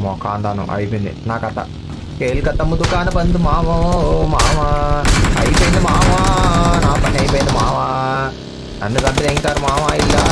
మొకాందాను అయిపోయింది నా కథ కేలికత్తమ్మ దుకాణ బంధు మావో మావా. అయిపోయింది మావా. నా పని అయిపోయింది మావా. నన్ను కద్దరు ఇంకా మావా ఇలా